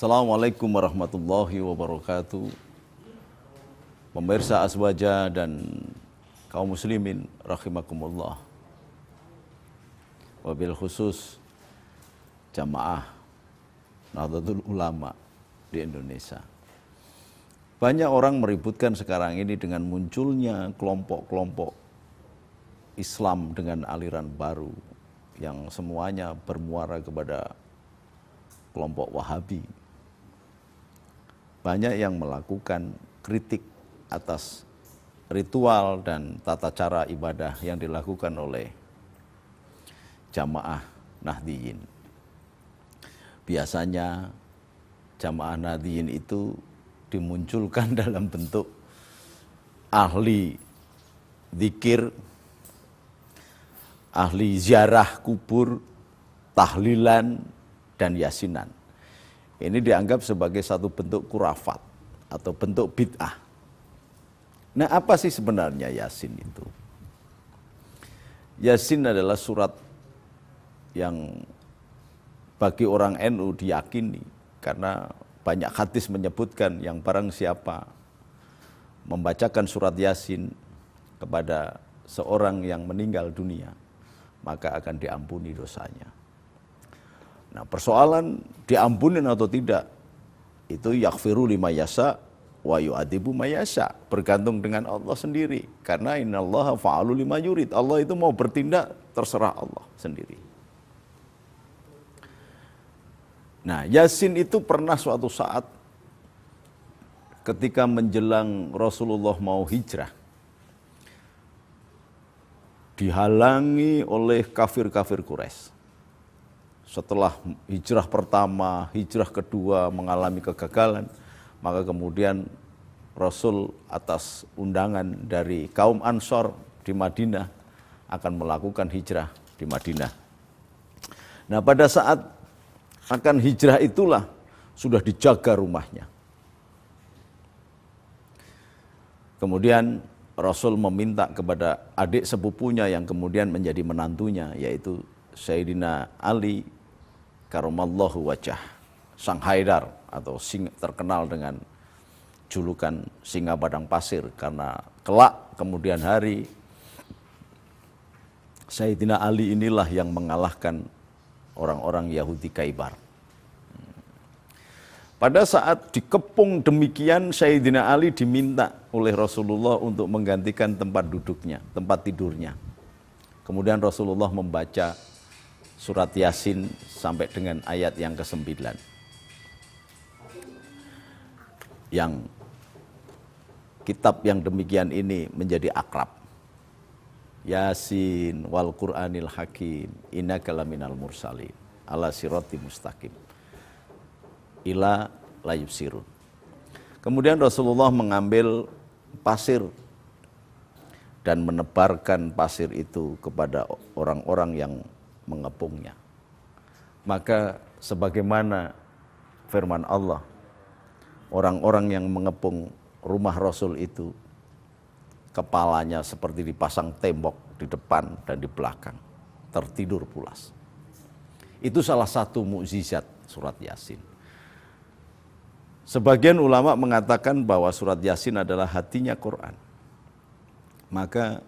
Assalamualaikum warahmatullahi wabarakatuh. Pemirsa Aswaja dan kaum muslimin rahimakumullah. Wabil khusus jamaah Nahdlatul Ulama di Indonesia. Banyak orang meributkan sekarang ini dengan munculnya kelompok-kelompok Islam dengan aliran baru yang semuanya bermuara kepada kelompok Wahabi. Banyak yang melakukan kritik atas ritual dan tata cara ibadah yang dilakukan oleh jamaah Nahdiyin. Biasanya jamaah Nahdiyin itu dimunculkan dalam bentuk ahli zikir, ahli ziarah kubur, tahlilan, dan yasinan. Ini dianggap sebagai satu bentuk kurafat atau bentuk bid'ah. Nah apa sih sebenarnya yasin itu? Yasin adalah surat yang bagi orang NU diyakini karena banyak hadis menyebutkan yang barang siapa membacakan surat Yasin kepada seorang yang meninggal dunia maka akan diampuni dosanya. Nah, persoalan diampunin atau tidak itu yakfiru lima yasa wa yu'adibu mayasa bergantung dengan Allah sendiri karena innallaha fa'alu lima yurid. Allah itu mau bertindak terserah Allah sendiri. Nah, Yasin itu pernah suatu saat ketika menjelang Rasulullah mau hijrah dihalangi oleh kafir-kafir Quraisy. Setelah hijrah pertama, hijrah kedua mengalami kegagalan, maka kemudian Rasul atas undangan dari kaum Ansor di Madinah akan melakukan hijrah di Madinah. Nah, pada saat akan hijrah itulah sudah dijaga rumahnya. Kemudian Rasul meminta kepada adik sepupunya yang kemudian menjadi menantunya yaitu Sayyidina Ali karomallahu wajah Sang Haidar atau sing, terkenal dengan julukan singa padang pasir karena kelak kemudian hari Sayyidina Ali inilah yang mengalahkan orang-orang Yahudi Kaibar. Pada saat dikepung demikian Sayyidina Ali diminta oleh Rasulullah untuk menggantikan tempat duduknya, tempat tidurnya. Kemudian Rasulullah membaca surat Yasin sampai dengan ayat yang ke-9. Yang kitab yang demikian ini menjadi akrab. Yasin wal Qur'anil Hakim innaka laminal mursalin ala sirati mustaqim ila layub sirun. Kemudian Rasulullah mengambil pasir dan menebarkan pasir itu kepada orang-orang yang mengepungnya. Maka sebagaimana firman Allah, orang-orang yang mengepung rumah Rasul itu kepalanya seperti dipasang tembok di depan dan di belakang, tertidur pulas. Itu salah satu mukjizat surat Yasin. Sebagian ulama mengatakan bahwa surat Yasin adalah hatinya Quran. Maka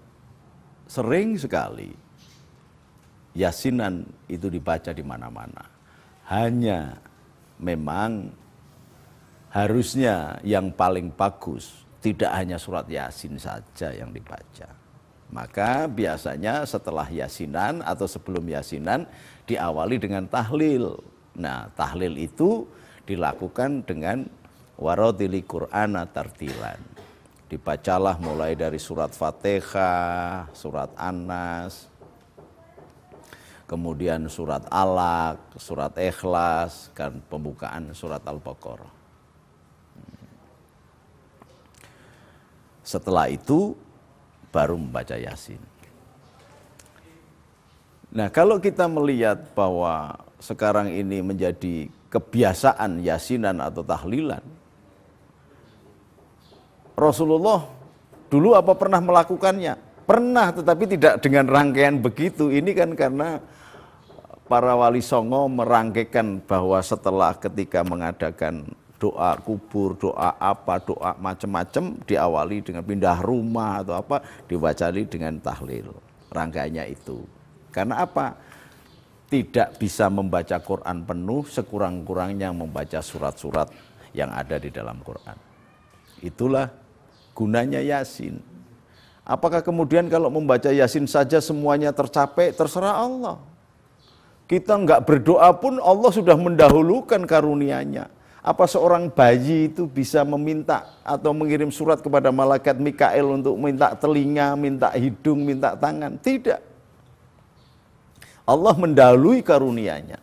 sering sekali Yasinan itu dibaca di mana-mana. Hanya memang harusnya yang paling bagus tidak hanya surat Yasin saja yang dibaca. Maka biasanya setelah Yasinan atau sebelum Yasinan diawali dengan tahlil. Nah, tahlil itu dilakukan dengan warodili Qur'ana tartilan. Dibacalah mulai dari surat Fatihah, surat Anas, kemudian surat Alaq, surat Ikhlas, dan pembukaan surat Al-Baqarah. Setelah itu baru membaca Yasin. Nah, kalau kita melihat bahwa sekarang ini menjadi kebiasaan yasinan atau tahlilan. Rasulullah dulu apa pernah melakukannya? Pernah, tetapi tidak dengan rangkaian begitu. Ini kan karena para wali songo merangkaikan bahwa setelah ketika mengadakan doa kubur, doa apa, doa macam-macam diawali dengan pindah rumah atau apa diwajali dengan tahlil. Rangkaiannya itu. Karena apa? Tidak bisa membaca Quran penuh sekurang-kurangnya membaca surat-surat yang ada di dalam Quran. Itulah gunanya Yasin. Apakah kemudian kalau membaca Yasin saja semuanya tercapai? Terserah Allah. Kita enggak berdoa pun Allah sudah mendahulukan karunianya. Apa seorang bayi itu bisa meminta atau mengirim surat kepada malaikat Mikael untuk minta telinga, minta hidung, minta tangan? Tidak. Allah mendahului karunianya.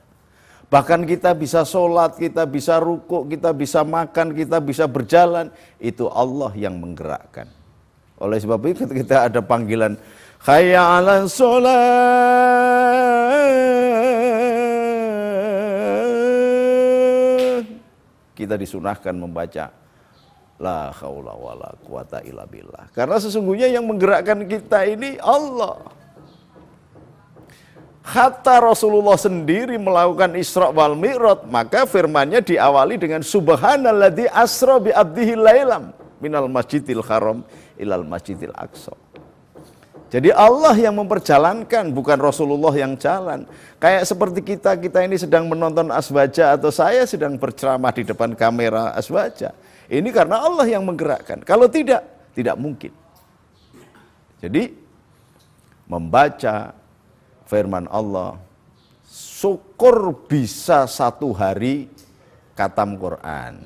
Bahkan kita bisa sholat, kita bisa rukuk, kita bisa makan, kita bisa berjalan. Itu Allah yang menggerakkan. Oleh sebab itu kita ada panggilan, Khaya ala kita disunahkan membaca la haula wala quwata illa billah. Karena sesungguhnya yang menggerakkan kita ini Allah. Hatta Rasulullah sendiri melakukan Isra wal Mi'raj, maka firmannya diawali dengan subhanalladzi asra bi abdihi lailam minal masjidil haram ilal masjidil aqsa. Jadi Allah yang memperjalankan, bukan Rasulullah yang jalan. Kayak seperti kita, kita ini sedang menonton asbaja atau saya sedang berceramah di depan kamera asbaja. Ini karena Allah yang menggerakkan. Kalau tidak, tidak mungkin. Jadi membaca firman Allah, syukur bisa satu hari katam Quran.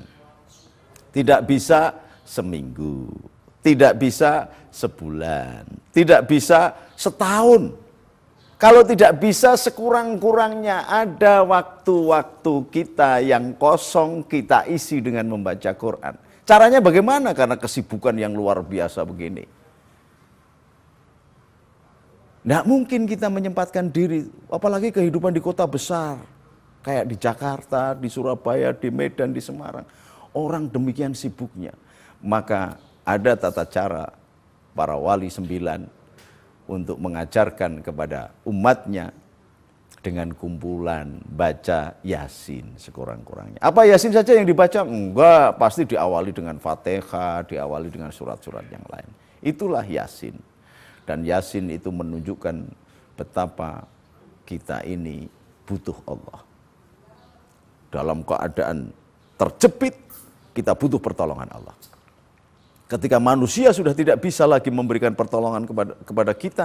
Tidak bisa seminggu, tidak bisa sebulan, tidak bisa setahun. Kalau tidak bisa sekurang-kurangnya ada waktu-waktu kita yang kosong kita isi dengan membaca Quran. Caranya bagaimana? Karena kesibukan yang luar biasa begini. Tidak mungkin kita menyempatkan diri, apalagi kehidupan di kota besar. Kayak di Jakarta, di Surabaya, di Medan, di Semarang. Orang demikian sibuknya. Maka ada tata cara para wali sembilan untuk mengajarkan kepada umatnya dengan kumpulan baca Yasin sekurang-kurangnya. Apa Yasin saja yang dibaca? Enggak, pasti diawali dengan Fatihah, diawali dengan surat-surat yang lain. Itulah Yasin. Dan Yasin itu menunjukkan betapa kita ini butuh Allah. Dalam keadaan terjepit, kita butuh pertolongan Allah. Ketika manusia sudah tidak bisa lagi memberikan pertolongan kepada, kepada kita,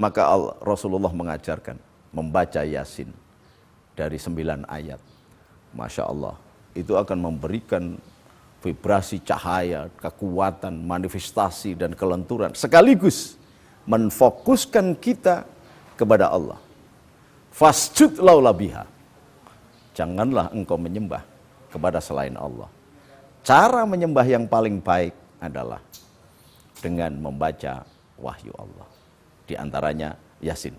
maka Allah, Rasulullah mengajarkan membaca Yasin dari sembilan ayat. Masya Allah, itu akan memberikan vibrasi cahaya, kekuatan, manifestasi, dan kelenturan. Sekaligus menfokuskan kita kepada Allah. Fasjud laulabiha. Janganlah engkau menyembah kepada selain Allah. Cara menyembah yang paling baik adalah dengan membaca wahyu Allah. Di antaranya Yasin.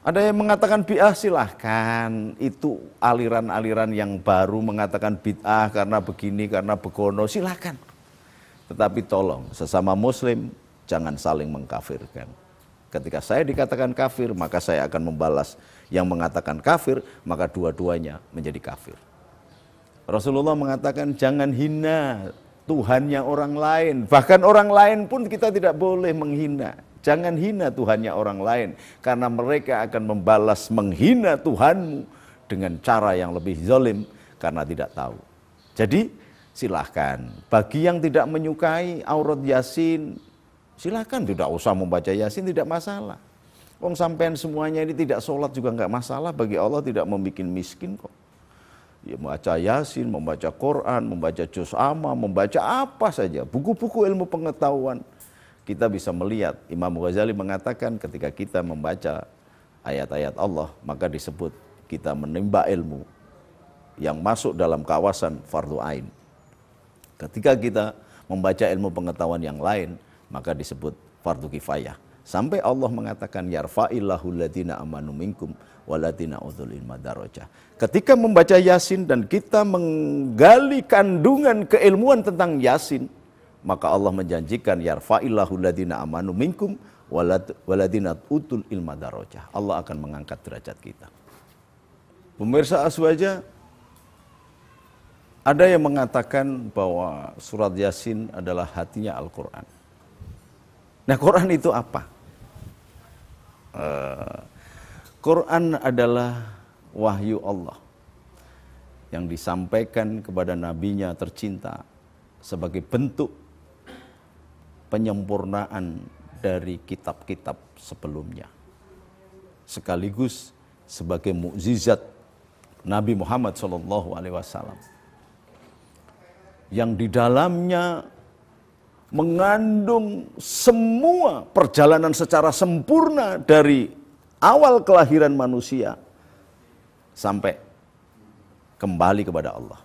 Ada yang mengatakan bid'ah silahkan, itu aliran-aliran yang baru mengatakan bid'ah karena begini, karena begono, silahkan. Tetapi tolong, sesama muslim jangan saling mengkafirkan. Ketika saya dikatakan kafir, maka saya akan membalas yang mengatakan kafir, maka dua-duanya menjadi kafir. Rasulullah mengatakan jangan hina Tuhannya orang lain. Bahkan orang lain pun kita tidak boleh menghina. Jangan hina Tuhannya orang lain. Karena mereka akan membalas menghina Tuhanmu dengan cara yang lebih zalim karena tidak tahu. Jadi silahkan. Bagi yang tidak menyukai aurat yasin, silahkan tidak usah membaca yasin, tidak masalah. Wong sampean semuanya ini tidak sholat juga nggak masalah bagi Allah tidak membuat miskin kok ya, membaca Yasin, membaca Quran, membaca Juz Amma, membaca apa saja, buku-buku ilmu pengetahuan. Kita bisa melihat Imam Ghazali mengatakan ketika kita membaca ayat-ayat Allah, maka disebut kita menimba ilmu yang masuk dalam kawasan fardu ain. Ketika kita membaca ilmu pengetahuan yang lain, maka disebut fardu kifayah. Sampai Allah mengatakan yarfa'illahu ladina amanu minkum waladina ilma darajah. Ketika membaca Yasin dan kita menggali kandungan keilmuan tentang Yasin, maka Allah menjanjikan yarfa'illahu ladina amanu minkum waladina utul ilma darajah. Allah akan mengangkat derajat kita. Pemirsa Aswaja, ada yang mengatakan bahwa surat Yasin adalah hatinya Al-Quran. Nah Quran itu apa? Uh, Quran adalah wahyu Allah yang disampaikan kepada nabinya tercinta sebagai bentuk penyempurnaan dari kitab-kitab sebelumnya. Sekaligus sebagai mukjizat Nabi Muhammad Wasallam yang di dalamnya mengandung semua perjalanan secara sempurna dari awal kelahiran manusia sampai kembali kepada Allah.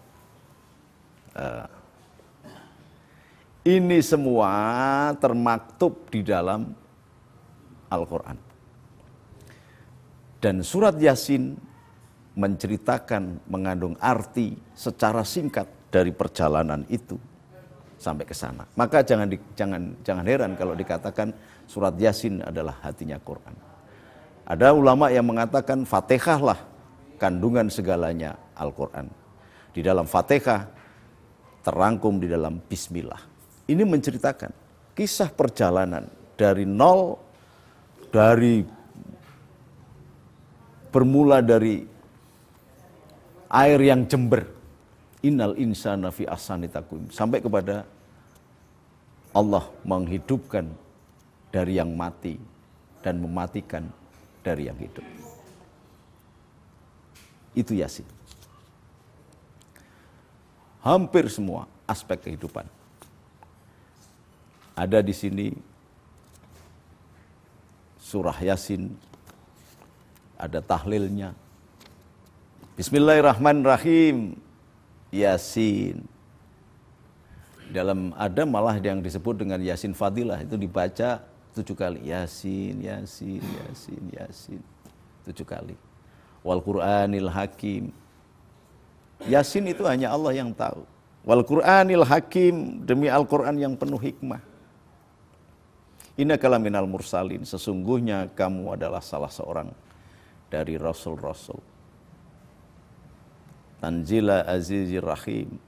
Uh, ini semua termaktub di dalam Al-Quran. Dan surat Yasin menceritakan, mengandung arti secara singkat dari perjalanan itu sampai ke sana. Maka jangan di, jangan jangan heran kalau dikatakan surat Yasin adalah hatinya Quran. Ada ulama yang mengatakan Fatihah lah kandungan segalanya Al-Quran. Di dalam Fatihah terangkum di dalam Bismillah. Ini menceritakan kisah perjalanan dari nol, dari bermula dari air yang jember. Innal insana fi asani takum. Sampai kepada Allah menghidupkan dari yang mati dan mematikan dari yang hidup. Itu Yasin. Hampir semua aspek kehidupan ada di sini surah Yasin, ada tahlilnya. Bismillahirrahmanirrahim. Yasin. Dalam ada malah yang disebut dengan Yasin Fadilah itu dibaca tujuh kali. Yasin, Yasin, Yasin, Yasin. Tujuh kali. Wal Qur'anil Hakim. Yasin itu hanya Allah yang tahu. Wal Qur'anil Hakim demi Al-Quran yang penuh hikmah. Inna kalaminal mursalin, sesungguhnya kamu adalah salah seorang dari rasul-rasul. Tanzila azizir rahim.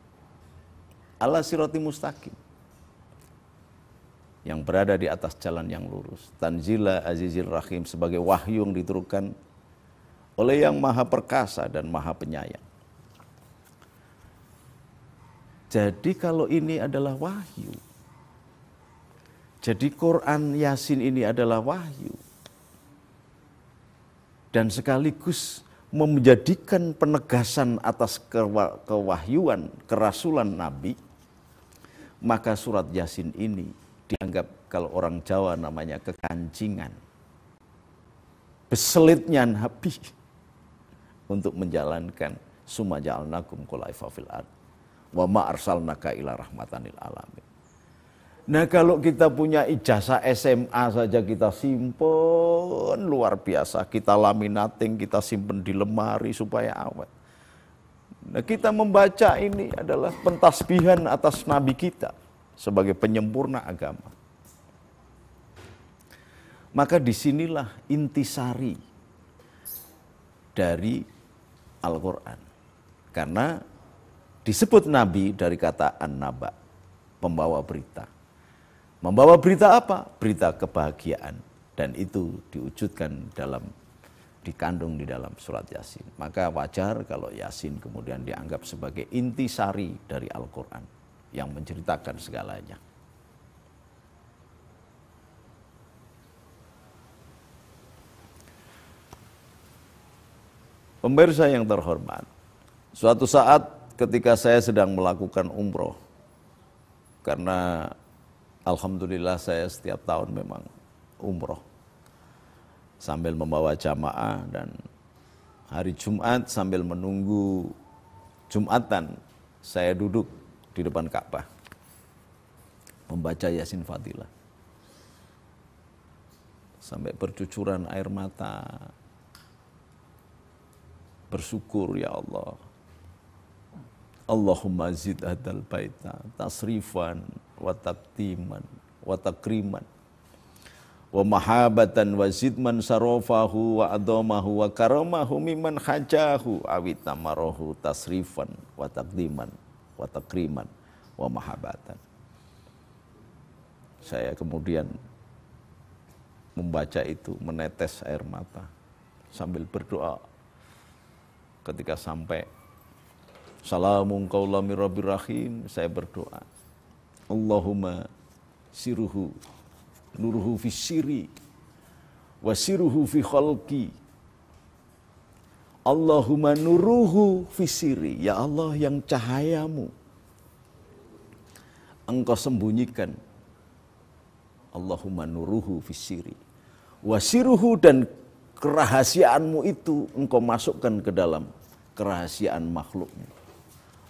Ala sirati mustaqim. Yang berada di atas jalan yang lurus. Tanzila azizir rahim sebagai wahyu yang diturunkan oleh yang maha perkasa dan maha penyayang. Jadi kalau ini adalah wahyu, jadi Quran Yasin ini adalah wahyu. Dan sekaligus menjadikan penegasan atas kewahyuan, kerasulan Nabi, maka surat Yasin ini dianggap kalau orang Jawa namanya kekancingan. Beselitnya Nabi untuk menjalankan summa ja'alnakum ard wa ma arsalnaka ila rahmatanil alamin. Nah kalau kita punya ijazah SMA saja kita simpen luar biasa. Kita laminating, kita simpen di lemari supaya awet. Nah kita membaca ini adalah pentasbihan atas Nabi kita sebagai penyempurna agama. Maka di sinilah intisari dari Al-Quran. Karena disebut Nabi dari kata an-naba, pembawa berita. Membawa berita apa? Berita kebahagiaan. Dan itu diwujudkan dalam dikandung di dalam surat Yasin. Maka wajar kalau Yasin kemudian dianggap sebagai intisari dari Al-Quran yang menceritakan segalanya. Pemirsa yang terhormat, suatu saat ketika saya sedang melakukan umroh, karena Alhamdulillah saya setiap tahun memang umroh. Sambil membawa jamaah dan hari Jumat sambil menunggu Jumatan saya duduk di depan Ka'bah. Membaca Yasin Fadilah. Sampai bercucuran air mata. Bersyukur ya Allah. Allahumma zid hadal baita tasrifan wa taktiman wa takriman wa mahabatan wa zidman sarofahu wa adomahu wa karamahu mimman hajahu awit namarohu tasrifan wa takdiman wa takriman wa mahabatan. Saya kemudian membaca itu menetes air mata sambil berdoa ketika sampai salamun qaulami rabbir rahim saya berdoa Allahumma siruhu nuruhu fi siri wasiruhu fi khalqi. Allahumma nuruhu fi siri ya Allah yang cahayamu. Engkau sembunyikan. Allahumma nuruhu fi siri wasiruhu dan kerahasiaanmu itu engkau masukkan ke dalam kerahasiaan makhlukmu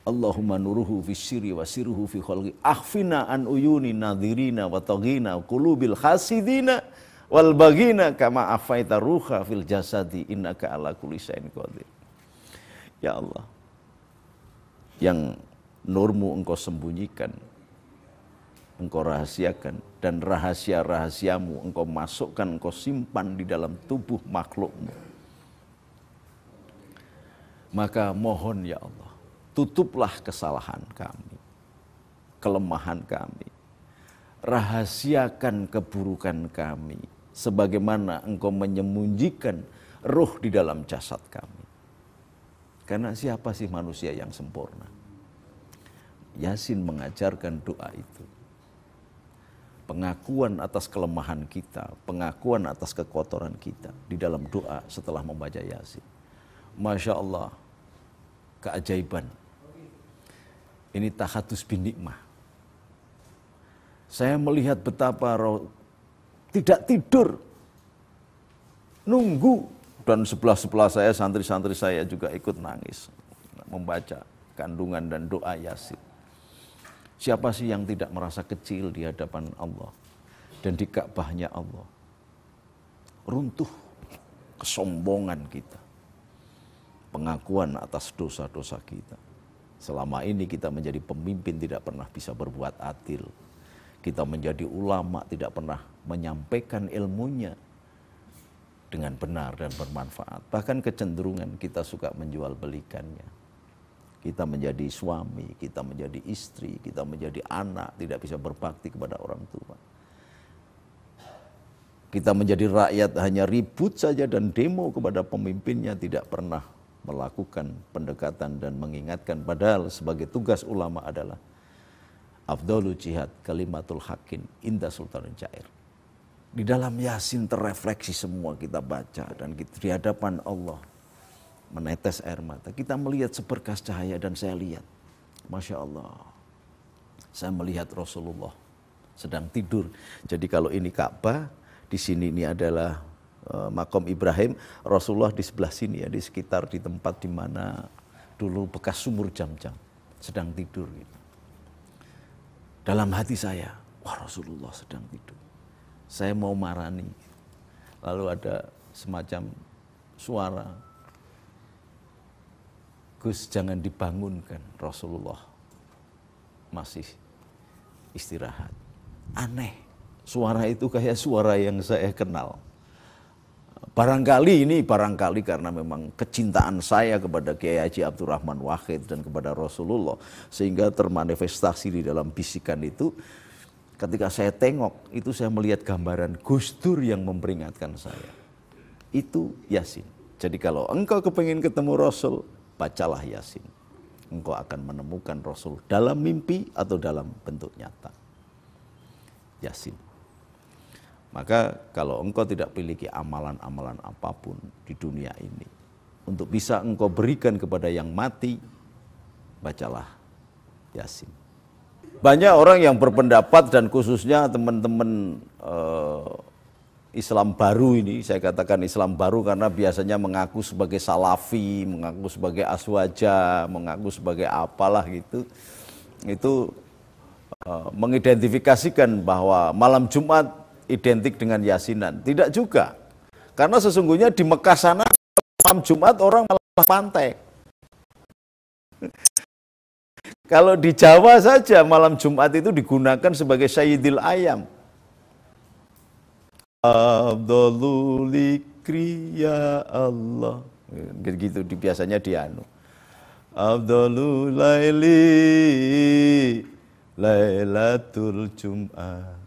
Allahumma nuruhu fi syiri wa siruhu fi khalqi. Akhfina an uyuni nadhirina wa taghina qulubil hasidina wal bagina kama afaita ruha fil jasadi. Innaka ala kulli syai'in qadir. Ya Allah yang nurmu engkau sembunyikan engkau rahasiakan dan rahasia-rahasiamu engkau masukkan engkau simpan di dalam tubuh makhlukmu maka mohon ya Allah tutuplah kesalahan kami, kelemahan kami, rahasiakan keburukan kami, sebagaimana engkau menyembunyikan ruh di dalam jasad kami. Karena siapa sih manusia yang sempurna? Yasin mengajarkan doa itu. Pengakuan atas kelemahan kita, pengakuan atas kekotoran kita di dalam doa setelah membaca Yasin. Masya Allah, keajaiban ini tahatus bin nikmah. Saya melihat betapa roh, tidak tidur, nunggu dan sebelah-sebelah saya santri-santri saya juga ikut nangis membaca kandungan dan doa Yasin. Siapa sih yang tidak merasa kecil di hadapan Allah dan di Ka'bahnya Allah? Runtuh kesombongan kita. Pengakuan atas dosa-dosa kita. Selama ini kita menjadi pemimpin tidak pernah bisa berbuat adil. Kita menjadi ulama tidak pernah menyampaikan ilmunya dengan benar dan bermanfaat. Bahkan kecenderungan kita suka menjual belikannya. Kita menjadi suami, kita menjadi istri, kita menjadi anak, tidak bisa berbakti kepada orang tua. Kita menjadi rakyat hanya ribut saja dan demo kepada pemimpinnya tidak pernah melakukan pendekatan dan mengingatkan padahal sebagai tugas ulama adalah afdalu jihad kalimatul hakin indah sultan cair. Di dalam Yasin terrefleksi semua kita baca dan kita di hadapan Allah menetes air mata. Kita melihat seberkas cahaya dan saya lihat, masya Allah, saya melihat Rasulullah sedang tidur. Jadi kalau ini Ka'bah, di sini ini adalah uh, makom Ibrahim, Rasulullah di sebelah sini ya, di sekitar di tempat di mana dulu bekas sumur jam-jam, sedang tidur. Gitu. Dalam hati saya, wah Rasulullah sedang tidur. Saya mau marani. Lalu ada semacam suara, Gus jangan dibangunkan Rasulullah masih istirahat. Aneh, suara itu kayak suara yang saya kenal. Barangkali ini barangkali karena memang kecintaan saya kepada Kiai Haji Abdurrahman Wahid dan kepada Rasulullah sehingga termanifestasi di dalam bisikan itu ketika saya tengok itu saya melihat gambaran Gus Dur yang memperingatkan saya. Itu Yasin. Jadi kalau engkau kepingin ketemu Rasul, bacalah Yasin. Engkau akan menemukan Rasul dalam mimpi atau dalam bentuk nyata. Yasin. Maka kalau engkau tidak memiliki amalan-amalan apa pun di dunia ini, untuk bisa engkau berikan kepada yang mati, bacalah Yasin. Banyak orang yang berpendapat dan khususnya teman-teman uh, Islam baru ini, saya katakan Islam baru karena biasanya mengaku sebagai salafi, mengaku sebagai aswaja, mengaku sebagai apalah gitu. Itu uh, mengidentifikasikan bahwa malam Jumat identik dengan yasinan. Tidak juga. Karena sesungguhnya di Mekah sana malam Jumat orang malah pantai. Kalau di Jawa saja malam Jumat itu digunakan sebagai Sayyidil Ayam. Abdullu likri ya Allah. Gitu biasanya dianu. Abdullu laili lailatul jum'ah.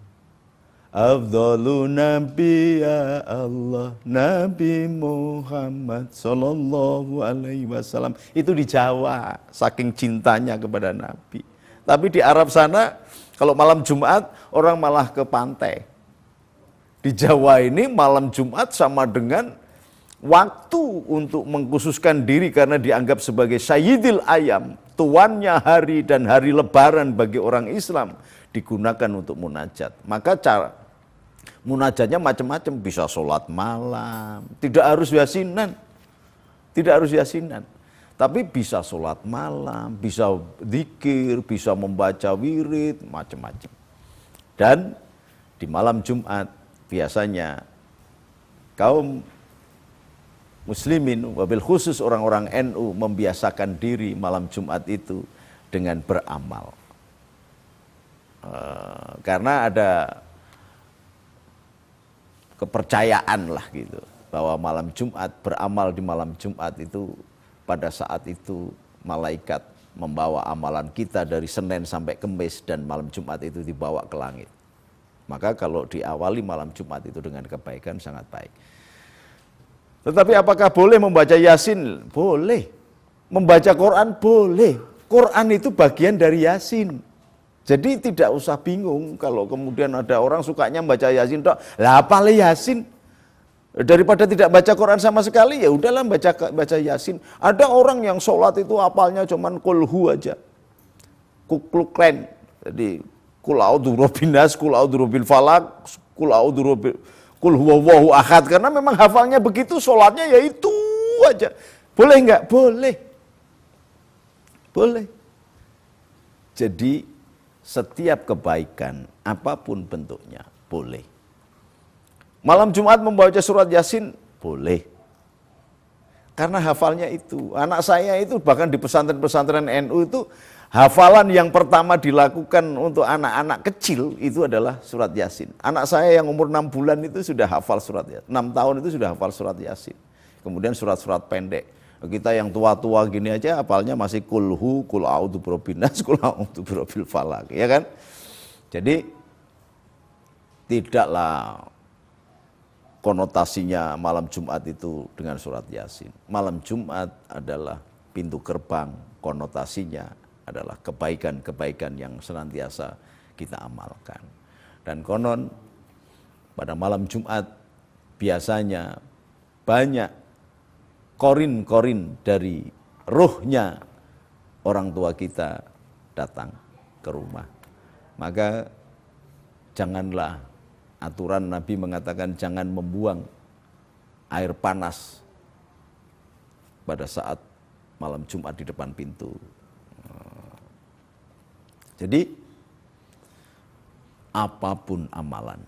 Abdullu Nabi ya Allah. Nabi Muhammad Sallallahu alaihi wasallam. Itu di Jawa Saking cintanya kepada Nabi. Tapi di Arab sana Kalau malam Jumat Orang malah ke pantai. Di Jawa ini malam Jumat sama dengan Waktu untuk mengkhususkan diri Karena dianggap sebagai Sayyidil Ayam Tuannya hari dan hari lebaran bagi orang Islam digunakan untuk munajat. Maka cara Munajatnya macam-macam, bisa sholat malam, tidak harus yasinan, tidak harus yasinan. Tapi bisa sholat malam, bisa zikir, bisa membaca wirid, macam-macam. Dan di malam Jumat biasanya kaum muslimin, wabil khusus orang-orang NU membiasakan diri malam Jumat itu dengan beramal. Uh, karena ada kepercayaan lah gitu bahwa malam Jumat beramal di malam Jumat itu pada saat itu malaikat membawa amalan kita dari Senin sampai Kemis dan malam Jumat itu dibawa ke langit. Maka kalau diawali malam Jumat itu dengan kebaikan sangat baik. Tetapi apakah boleh membaca Yasin? Boleh. Membaca Quran? Boleh. Quran itu bagian dari Yasin. Jadi tidak usah bingung kalau kemudian ada orang sukanya baca Yasin tok. Lah apa Yasin? Daripada tidak baca Quran sama sekali ya udahlah baca baca Yasin. Ada orang yang sholat itu apalnya cuman kulhu aja. Kukluklen. Jadi kul a'udzu birabbin kul a'udzu falak, kul a'udzu kul huwallahu ahad karena memang hafalnya begitu sholatnya ya itu aja. Boleh enggak? Boleh. Boleh. Jadi setiap kebaikan apa pun bentuknya boleh. Malam Jumat membaca surat Yasin boleh. Karena hafalnya itu. Anak saya itu bahkan di pesantren-pesantren NU itu hafalan yang pertama dilakukan untuk anak-anak kecil itu adalah surat Yasin. Anak saya yang umur 6 bulan itu sudah hafal surat Yasin. 6 tahun itu sudah hafal surat Yasin. Kemudian surat-surat pendek kita yang tua-tua gini aja apalnya masih kulhu, kul a'udzu birabbinas, kul a'udzu birabbil falak, ya kan? Jadi tidaklah konotasinya malam Jumat itu dengan surat Yasin. Malam Jumat adalah pintu gerbang, konotasinya adalah kebaikan-kebaikan yang senantiasa kita amalkan. Dan konon pada malam Jumat biasanya banyak korin-korin dari rohnya orang tua kita datang ke rumah. Maka janganlah aturan Nabi mengatakan jangan membuang air panas pada saat malam Jumat di depan pintu. Jadi apa pun amalan,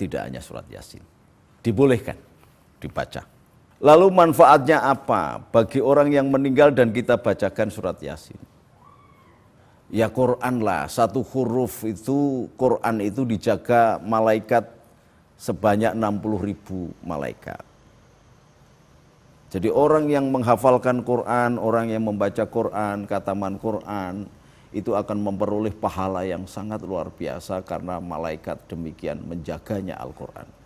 tidak hanya surat Yasin, dibolehkan dibaca. Lalu manfaatnya apa bagi orang yang meninggal dan kita bacakan surat Yasin? Ya Quran lah, satu huruf itu Quran itu dijaga malaikat sebanyak 60 ribu malaikat. Jadi orang yang menghafalkan Quran, orang yang membaca Quran, kataman Quran, itu akan memperoleh pahala yang sangat luar biasa karena malaikat demikian menjaganya Al-Quran.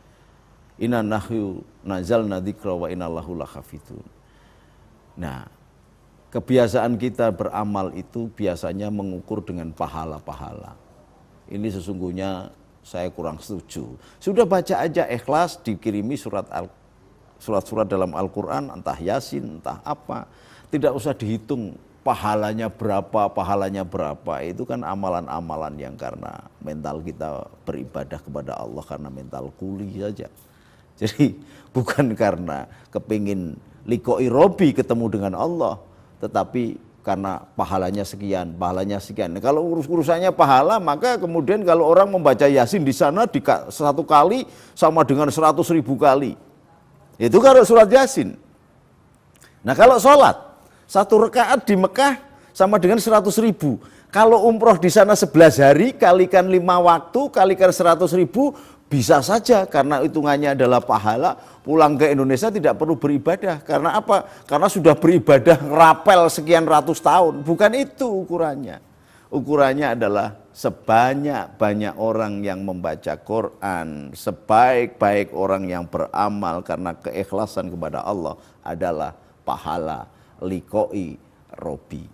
Inna nahyu nazal dzikra wa inna lahu lahafidun. Nah, kebiasaan kita beramal itu biasanya mengukur dengan pahala-pahala. Ini sesungguhnya saya kurang setuju. Sudah baca aja ikhlas dikirimi surat al surat-surat dalam Al-Qur'an entah Yasin, entah apa. Tidak usah dihitung pahalanya berapa, pahalanya berapa. Itu kan amalan-amalan yang karena mental kita beribadah kepada Allah karena mental kuli saja. Jadi bukan karena kepingin liko irobi ketemu dengan Allah, tetapi karena pahalanya sekian, pahalanya sekian. Nah, kalau urus urusannya pahala, maka kemudian kalau orang membaca Yasin di sana di satu kali sama dengan seratus ribu kali. Itu kalau surat Yasin. Nah kalau sholat, satu rekaat di Mekah sama dengan seratus ribu. Kalau umroh di sana 11 hari, kalikan lima waktu, kalikan seratus ribu, Bisa saja karena hitungannya adalah pahala, pulang ke Indonesia tidak perlu beribadah. Karena apa? Karena sudah beribadah rapel sekian ratus tahun. Bukan itu ukurannya. Ukurannya adalah sebanyak-banyak orang yang membaca Quran, sebaik-baik orang yang beramal karena keikhlasan kepada Allah adalah pahala likoi robi.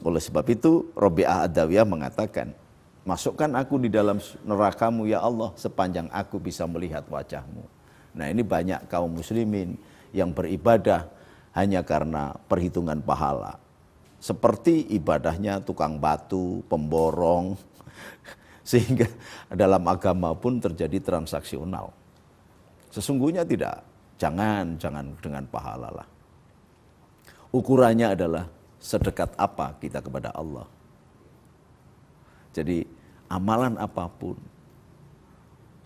Oleh sebab itu, Robi'ah Adawiyah mengatakan, Masukkan aku di dalam nerakamu ya Allah sepanjang aku bisa melihat wajahmu. Nah ini banyak kaum muslimin yang beribadah hanya karena perhitungan pahala. Seperti ibadahnya tukang batu, pemborong, sehingga dalam agama pun terjadi transaksional. Sesungguhnya tidak, jangan, jangan dengan pahala lah. Ukurannya adalah sedekat apa kita kepada Allah. Jadi amalan apa pun,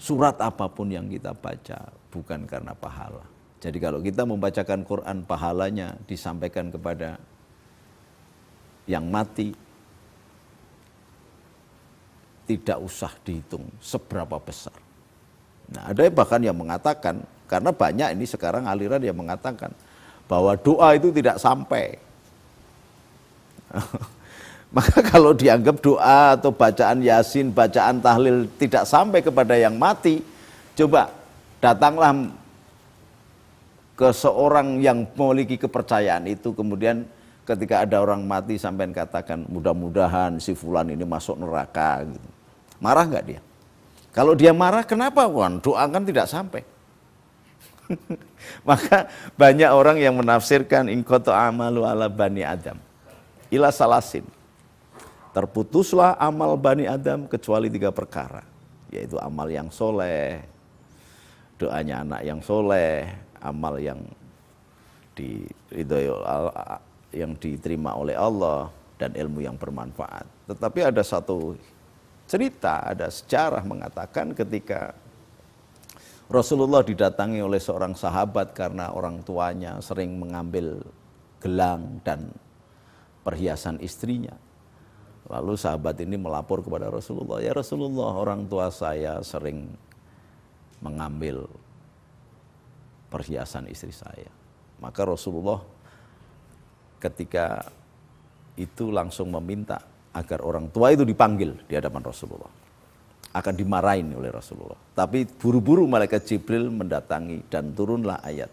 surat apa pun yang kita baca bukan karena pahala. Jadi kalau kita membacakan Quran pahalanya disampaikan kepada yang mati, tidak usah dihitung seberapa besar. Nah, ada bahkan yang mengatakan, karena banyak ini sekarang aliran yang mengatakan bahwa doa itu tidak sampai. Maka kalau dianggap doa atau bacaan yasin, bacaan tahlil tidak sampai kepada yang mati, coba datanglah ke seorang yang memiliki kepercayaan itu kemudian ketika ada orang mati sampai katakan mudah-mudahan si fulan ini masuk neraka gitu. Marah nggak dia? Kalau dia marah kenapa? Wan, doa kan tidak sampai. Maka banyak orang yang menafsirkan ingkoto amalu ala bani Adam. Ila salasin terputuslah amal Bani Adam kecuali tiga perkara, yaitu amal yang soleh, doanya anak yang soleh, amal yang di yang diterima oleh Allah dan ilmu yang bermanfaat. Tetapi ada satu cerita, ada sejarah mengatakan ketika Rasulullah didatangi oleh seorang sahabat karena orang tuanya sering mengambil gelang dan perhiasan istrinya. Lalu sahabat ini melapor kepada Rasulullah, ya Rasulullah orang tua saya sering mengambil perhiasan istri saya. Maka Rasulullah ketika itu langsung meminta agar orang tua itu dipanggil di hadapan Rasulullah. Akan dimarahin oleh Rasulullah. Tapi buru-buru malaikat Jibril mendatangi dan turunlah ayat.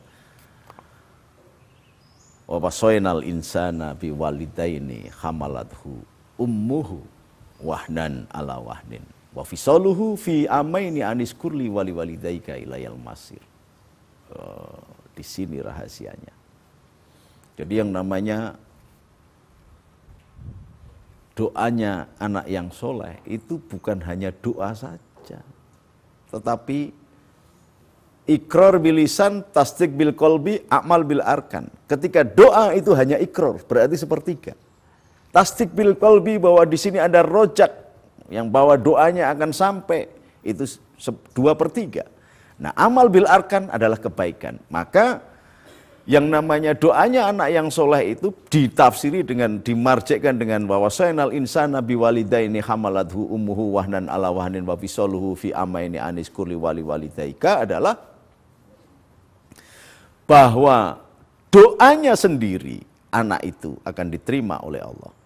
Wa insana biwalidaini hamalathu ummuhu wahnan ala wahnin wa fisaluhu fi amaini anis kurli wali walidaika ilayal masir. Uh, di sini rahasianya. Jadi yang namanya doanya anak yang soleh itu bukan hanya doa saja. Tetapi ikrar bilisan, tasdik bil kolbi, amal bil arkan. Ketika doa itu hanya ikrar, berarti sepertiga. Tasdik bil kolbi bahwa di sini ada rojak yang bahwa doanya akan sampai itu dua per tiga. Nah amal bil arkan adalah kebaikan. Maka yang namanya doanya anak yang soleh itu ditafsiri dengan dimarjekkan dengan bahwa sainal insana biwalidaini hamalathu ummuhu wahnan ala wahnin wa fisoluhu fi amaini anis kurli wali walidaika adalah bahwa doanya sendiri anak itu akan diterima oleh Allah.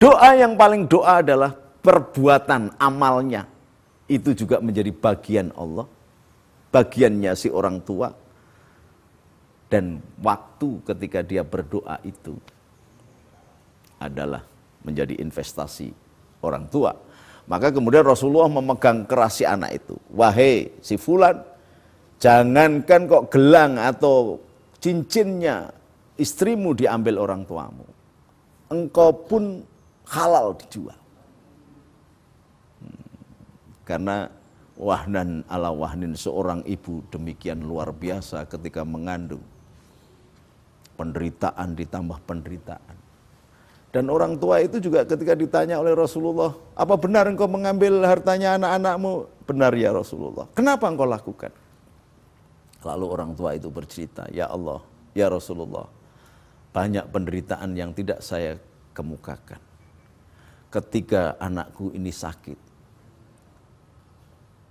Doa yang paling doa adalah perbuatan amalnya. Itu juga menjadi bagian Allah. Bagiannya si orang tua. Dan waktu ketika dia berdoa itu adalah menjadi investasi orang tua. Maka kemudian Rasulullah memegang keras si anak itu. Wahai si fulan, jangankan kok gelang atau cincinnya istrimu diambil orang tuamu. Engkau pun halal dijual. Hmm. Karena wahnan ala wahnin seorang ibu demikian luar biasa ketika mengandung. Penderitaan ditambah penderitaan. Dan orang tua itu juga ketika ditanya oleh Rasulullah, apa benar engkau mengambil hartanya anak-anakmu? Benar ya Rasulullah. Kenapa engkau lakukan? Lalu orang tua itu bercerita, ya Allah, ya Rasulullah, banyak penderitaan yang tidak saya kemukakan ketika anakku ini sakit.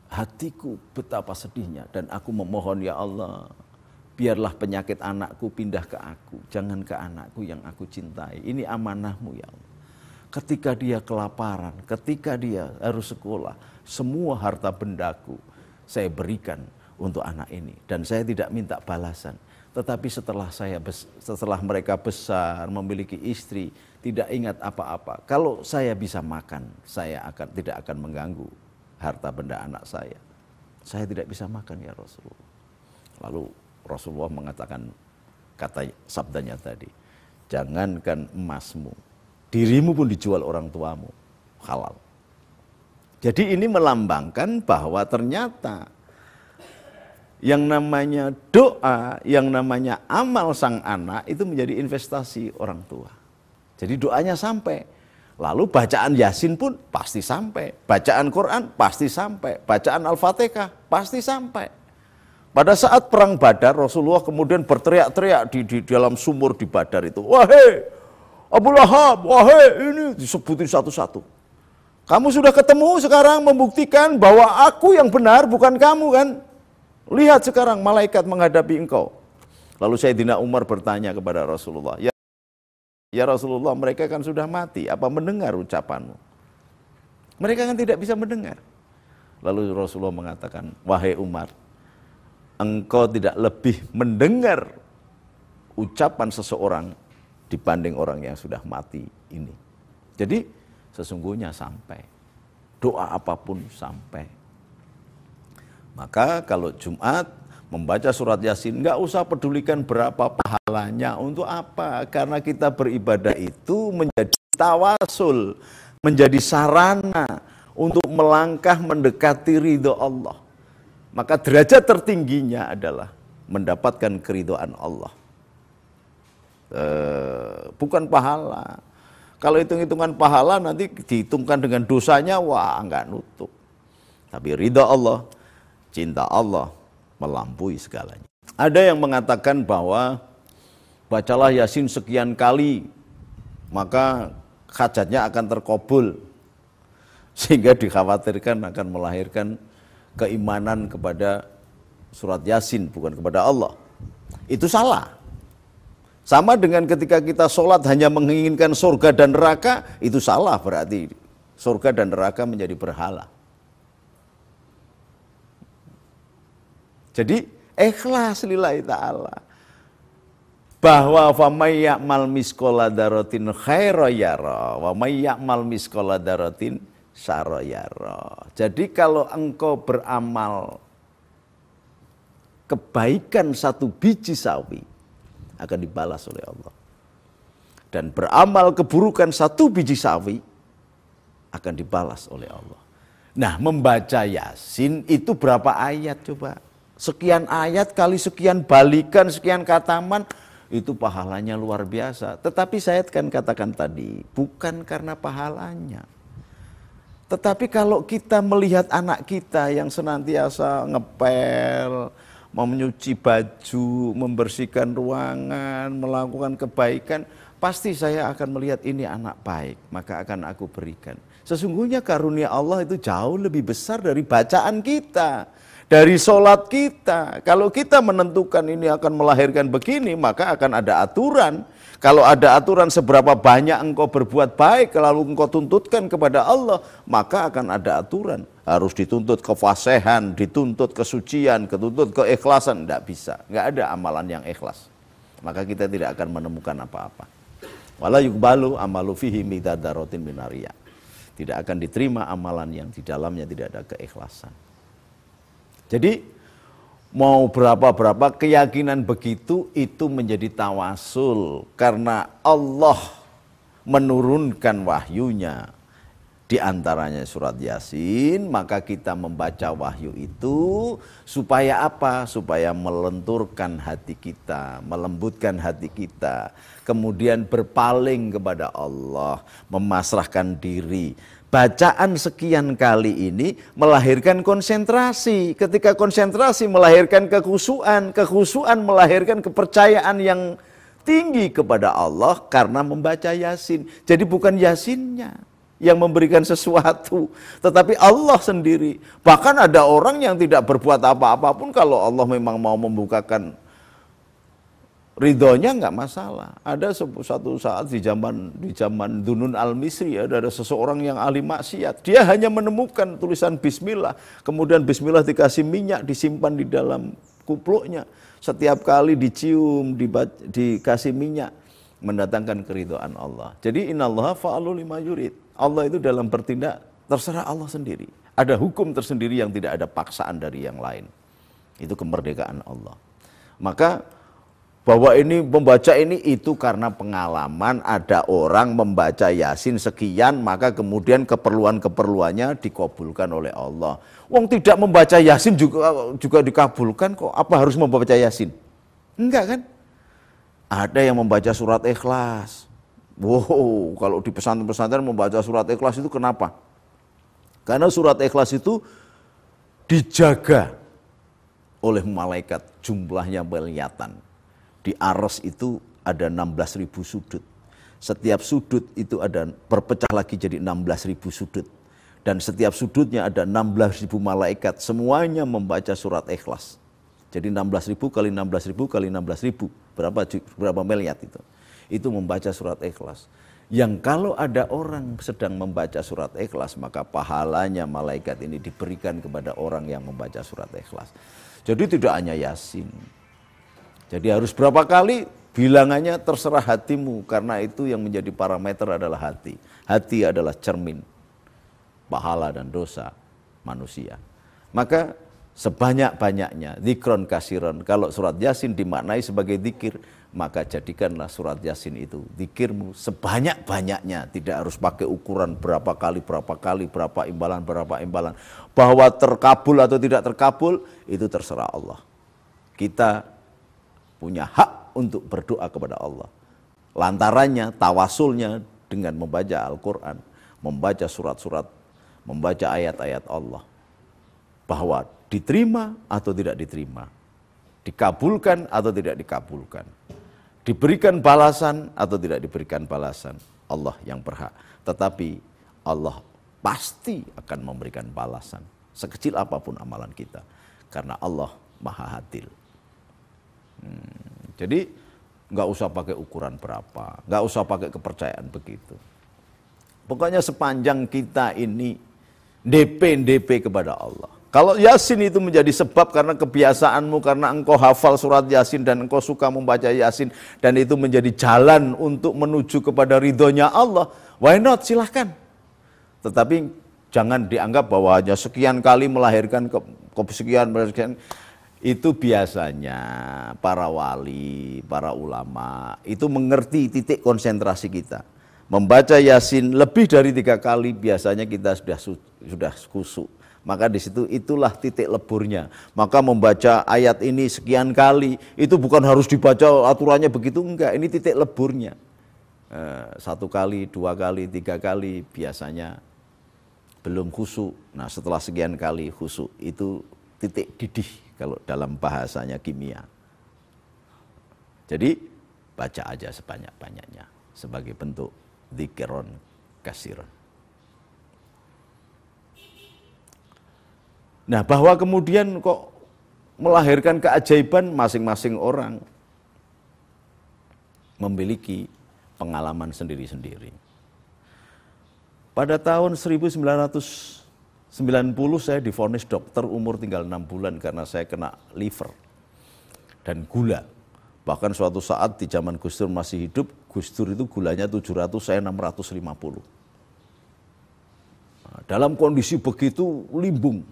hatiku betapa sedihnya dan aku memohon ya Allah biarlah penyakit anakku pindah ke aku jangan ke anakku yang aku cintai. Ini amanahmu ya Allah. Ketika dia kelaparan ketika dia harus sekolah semua harta bendaku saya berikan untuk anak ini. Dan saya tidak minta balasan tetapi setelah saya setelah mereka besar memiliki istri tidak ingat apa-apa kalau saya bisa makan saya akan tidak akan mengganggu harta benda anak saya. Saya tidak bisa makan ya Rasulullah. Lalu Rasulullah mengatakan kata sabdanya tadi jangankan emasmu dirimu pun dijual orang tuamu halal. Jadi ini melambangkan bahwa ternyata yang namanya doa, yang namanya amal sang anak itu menjadi investasi orang tua. Jadi doanya sampai. Lalu bacaan Yasin pun pasti sampai. Bacaan Quran pasti sampai. Bacaan Al-Fatihah pasti sampai. Pada saat perang Badar, Rasulullah kemudian berteriak-teriak di, di dalam sumur di Badar itu. Wahai Abu Lahab, wahai ini disebutin satu-satu. Kamu sudah ketemu sekarang membuktikan bahwa aku yang benar bukan kamu kan? Lihat sekarang malaikat menghadapi engkau. Lalu Sayyidina Umar bertanya kepada Rasulullah, ya, ya Rasulullah mereka kan sudah mati, apa mendengar ucapanmu? Mereka kan tidak bisa mendengar. Lalu Rasulullah mengatakan, wahai Umar, engkau tidak lebih mendengar ucapan seseorang dibanding orang yang sudah mati ini. Jadi sesungguhnya sampai, doa apa pun sampai. Maka kalau Jumat membaca surat Yasin nggak usah pedulikan berapa pahalanya untuk apa? Karena kita beribadah itu menjadi tawasul, menjadi sarana untuk melangkah mendekati ridho Allah. Maka derajat tertingginya adalah mendapatkan keridoan Allah. E, bukan pahala. Kalau hitung-hitungan pahala nanti dihitungkan dengan dosanya, wah nggak nutup. Tapi ridho Allah cinta Allah melampaui segalanya. Ada yang mengatakan bahwa bacalah Yasin sekian kali maka hajatnya akan terkobul sehingga dikhawatirkan akan melahirkan keimanan kepada surat Yasin bukan kepada Allah. Itu salah. Sama dengan ketika kita sholat hanya menginginkan surga dan neraka, itu salah berarti surga dan neraka menjadi berhala. Jadi ikhlas lillahi ta'ala. Bahwa fa may ya'mal miskola darotin khaira yara wa may ya'mal miskola darotin syara yara. Jadi kalau engkau beramal kebaikan satu biji sawi akan dibalas oleh Allah. Dan beramal keburukan satu biji sawi akan dibalas oleh Allah. Nah, membaca Yasin itu berapa ayat coba? Sekian ayat kali sekian balikan sekian kataman itu pahalanya luar biasa. Tetapi saya kan katakan tadi, bukan karena pahalanya. Tetapi kalau kita melihat anak kita yang senantiasa ngepel, menyuci baju, membersihkan ruangan, melakukan kebaikan, pasti saya akan melihat ini anak baik, maka akan aku berikan. Sesungguhnya karunia Allah itu jauh lebih besar dari bacaan kita dari sholat kita. Kalau kita menentukan ini akan melahirkan begini, maka akan ada aturan. Kalau ada aturan seberapa banyak engkau berbuat baik, lalu engkau tuntutkan kepada Allah, maka akan ada aturan. Harus dituntut kefasehan, dituntut kesucian, dituntut keikhlasan. Tidak bisa, nggak ada amalan yang ikhlas. Maka kita tidak akan menemukan apa-apa. Wala yukbalu amalu fihi midadarotin minaria. Tidak akan diterima amalan yang di dalamnya tidak ada keikhlasan. Jadi mau berapa-berapa keyakinan begitu itu menjadi tawasul. Karena Allah menurunkan wahyunya. Di antaranya surat Yasin, maka kita membaca wahyu itu supaya apa? Supaya melenturkan hati kita, melembutkan hati kita, kemudian berpaling kepada Allah, memasrahkan diri, bacaan sekian kali ini melahirkan konsentrasi. Ketika konsentrasi melahirkan kekhusuan, kekhusuan melahirkan kepercayaan yang tinggi kepada Allah karena membaca Yasin. Jadi bukan Yasinnya, yang memberikan sesuatu, tetapi Allah sendiri. Bahkan ada orang yang tidak berbuat apa-apa pun kalau Allah memang mau membukakan ridhonya nggak masalah. Ada suatu saat di zaman di zaman Dunun al Misri ada, ada seseorang yang ahli maksiat. Dia hanya menemukan tulisan Bismillah, kemudian Bismillah dikasih minyak disimpan di dalam kupluknya. Setiap kali dicium, dikasih minyak, mendatangkan keridhaan Allah. Jadi innallaha fa'alu lima yurid. Allah itu dalam bertindak terserah Allah sendiri. Ada hukum tersendiri yang tidak ada paksaan dari yang lain. Itu kemerdekaan Allah. Maka bahwa ini membaca ini itu karena pengalaman ada orang membaca Yasin sekian maka kemudian keperluan-keperluannya dikabulkan oleh Allah. Wong tidak membaca Yasin juga juga dikabulkan kok apa harus membaca Yasin? Enggak kan? Ada yang membaca surat Ikhlas. Wow, kalau di pesantren-pesantren membaca surat Ikhlas itu kenapa? Karena surat Ikhlas itu dijaga oleh malaikat jumlahnya kelihatan. Di Aras itu ada 16.000 sudut. Setiap sudut itu ada berpecah lagi jadi 16.000 sudut. Dan setiap sudutnya ada 16.000 malaikat. Semuanya membaca surat ikhlas. Jadi 16.000 kali 16.000 kali 16.000 berapa berapa miliar itu. Itu membaca surat ikhlas. Yang kalau ada orang sedang membaca surat ikhlas, maka pahalanya malaikat ini diberikan kepada orang yang membaca surat ikhlas. Jadi tidak hanya yasin. Jadi harus berapa kali bilangannya terserah hatimu karena itu yang menjadi parameter adalah hati. Hati adalah cermin pahala dan dosa manusia. Maka sebanyak-banyaknya zikron kasiron. Kalau surat Yasin dimaknai sebagai zikir, maka jadikanlah surat Yasin itu zikirmu sebanyak-banyaknya. Tidak harus pakai ukuran berapa kali, berapa kali, berapa imbalan, berapa imbalan. Bahwa terkabul atau tidak terkabul, itu terserah Allah. Kita punya hak untuk berdoa kepada Allah. Lantarannya, tawasulnya dengan membaca Al-Quran, membaca surat-surat, membaca ayat-ayat Allah. Bahwa diterima atau tidak diterima, dikabulkan atau tidak dikabulkan, diberikan balasan atau tidak diberikan balasan, Allah yang berhak. Tetapi Allah pasti akan memberikan balasan sekecil apa pun amalan kita, karena Allah Maha Adil. Hmm, jadi nggak usah pakai ukuran berapa, nggak usah pakai kepercayaan begitu. Pokoknya sepanjang kita ini DP DP kepada Allah kalau Yasin itu menjadi sebab karena kebiasaanmu, karena engkau hafal surat Yasin dan engkau suka membaca Yasin dan itu menjadi jalan untuk menuju kepada ridhonya Allah, why not? Silahkan. Tetapi jangan dianggap bahwa hanya sekian kali melahirkan ke, ke sekian, sekian itu biasanya para wali, para ulama itu mengerti titik konsentrasi kita. Membaca Yasin lebih dari tiga kali biasanya kita sudah sudah kusuk maka di situ itulah titik leburnya. Maka membaca ayat ini sekian kali itu bukan harus dibaca aturannya begitu enggak. Ini titik leburnya. Eh, satu kali, dua kali, tiga kali biasanya belum khusyuk. Nah setelah sekian kali khusyuk itu titik didih kalau dalam bahasanya kimia. Jadi baca aja sebanyak-banyaknya sebagai bentuk dikiron kasiron. Nah, bahwa kemudian kok melahirkan keajaiban masing-masing orang memiliki pengalaman sendiri-sendiri. Pada tahun 1990 saya difonis dokter umur tinggal 6 bulan karena saya kena liver dan gula. Bahkan suatu saat di zaman Gus Dur masih hidup, Gus Dur itu gulanya 700, saya 650. Nah, dalam kondisi begitu limbung,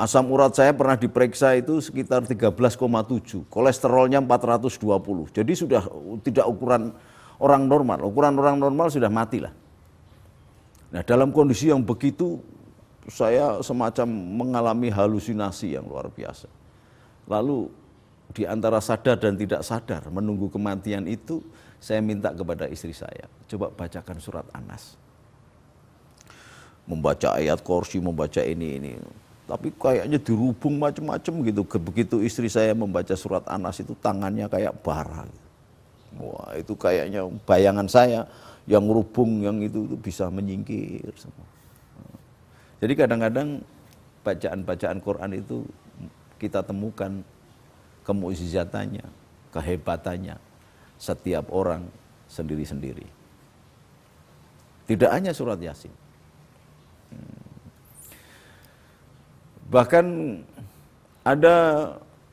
Asam urat saya pernah diperiksa itu sekitar 13,7, kolesterolnya 420. Jadi sudah tidak ukuran orang normal, ukuran orang normal sudah mati lah. Nah dalam kondisi yang begitu saya semacam mengalami halusinasi yang luar biasa. Lalu di antara sadar dan tidak sadar menunggu kematian itu saya minta kepada istri saya, coba bacakan surat Anas. Membaca ayat korsi, membaca ini, ini tapi kayaknya dirubung macam-macam gitu. Begitu istri saya membaca surat Anas itu tangannya kayak bara. Wah itu kayaknya bayangan saya yang rubung yang itu, itu bisa menyingkir semua. Jadi kadang-kadang bacaan-bacaan Quran itu kita temukan kemuizatannya, kehebatannya setiap orang sendiri-sendiri. Tidak hanya surat Yasin. Hmm. Bahkan ada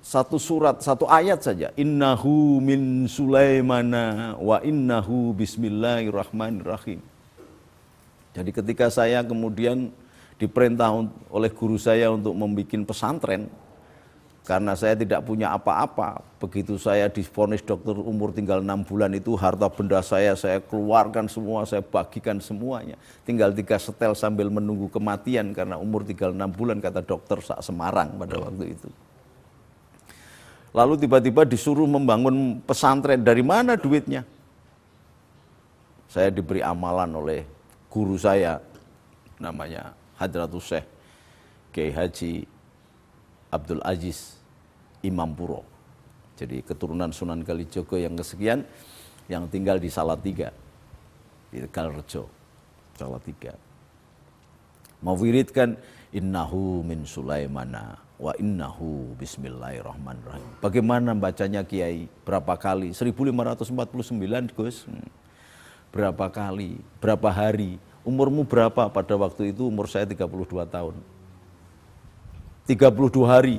satu surat, satu ayat saja. Innahu min Sulaimana wa innahu bismillahirrahmanirrahim. Jadi ketika saya kemudian diperintah oleh guru saya untuk membuat pesantren, karena saya tidak punya apa-apa. Begitu saya difonis dokter umur tinggal enam bulan itu harta benda saya saya keluarkan semua, saya bagikan semuanya. Tinggal tiga setel sambil menunggu kematian karena umur tinggal enam bulan kata dokter sak Semarang pada waktu itu. Lalu tiba-tiba disuruh membangun pesantren. Dari mana duitnya? Saya diberi amalan oleh guru saya namanya Hadratus Syekh Kiai Haji Abdul Aziz Imam Puro. Jadi keturunan Sunan Kalijogo yang kesekian yang tinggal di Salatiga, di Tegalrejo, Salatiga. Mewiridkan innahu min Sulaimana wa innahu bismillahirrahmanirrahim. Bagaimana bacanya Kiai? Berapa kali? 1549 Gus. Hmm. Berapa kali? Berapa hari? Umurmu berapa pada waktu itu? Umur saya 32 tahun. 32 hari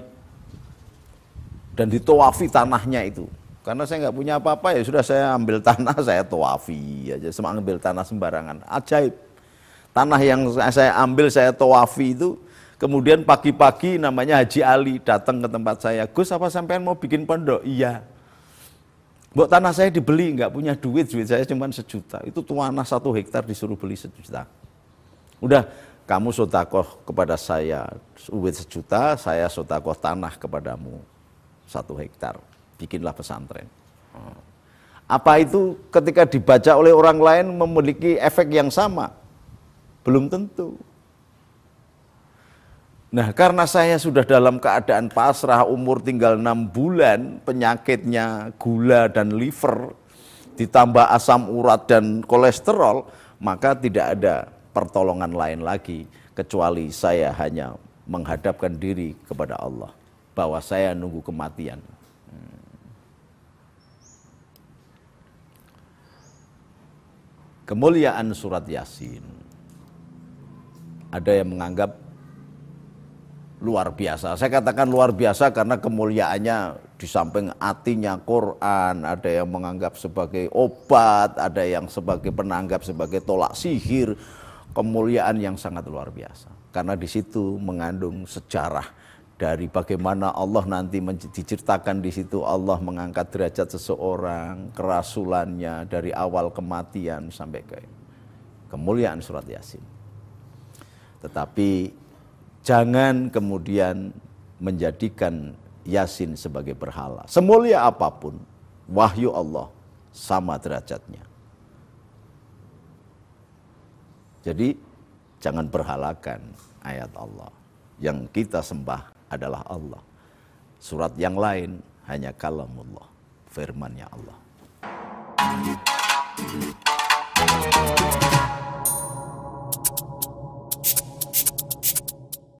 dan ditowafi tanahnya itu. Karena saya nggak punya apa-apa ya sudah saya ambil tanah saya towafi aja, semua ambil tanah sembarangan. Ajaib. Tanah yang saya ambil saya towafi itu kemudian pagi-pagi namanya Haji Ali datang ke tempat saya. Gus apa sampean mau bikin pondok? Iya. Buat tanah saya dibeli nggak punya duit, duit saya cuma sejuta. Itu tanah satu hektar disuruh beli sejuta. Udah kamu sotakoh kepada saya duit sejuta, saya sotakoh tanah kepadamu satu hektar, bikinlah pesantren. Apa itu ketika dibaca oleh orang lain memiliki efek yang sama? Belum tentu. Nah karena saya sudah dalam keadaan pasrah umur tinggal enam bulan penyakitnya gula dan liver ditambah asam urat dan kolesterol maka tidak ada pertolongan lain lagi kecuali saya hanya menghadapkan diri kepada Allah bahwa saya nunggu kematian. Kemuliaan surat Yasin. Ada yang menganggap luar biasa. Saya katakan luar biasa karena kemuliaannya di samping artinya Quran, ada yang menganggap sebagai obat, ada yang sebagai penanggap sebagai tolak sihir, kemuliaan yang sangat luar biasa. Karena di situ mengandung sejarah dari bagaimana Allah nanti diceritakan di situ Allah mengangkat derajat seseorang, kerasulannya dari awal kematian sampai ke kemuliaan surat Yasin. Tetapi jangan kemudian menjadikan Yasin sebagai berhala. Semulia apa pun wahyu Allah sama derajatnya. Jadi jangan berhalakan ayat Allah yang kita sembah adalah Allah. Surat yang lain hanya kalamullah, firmannya Allah.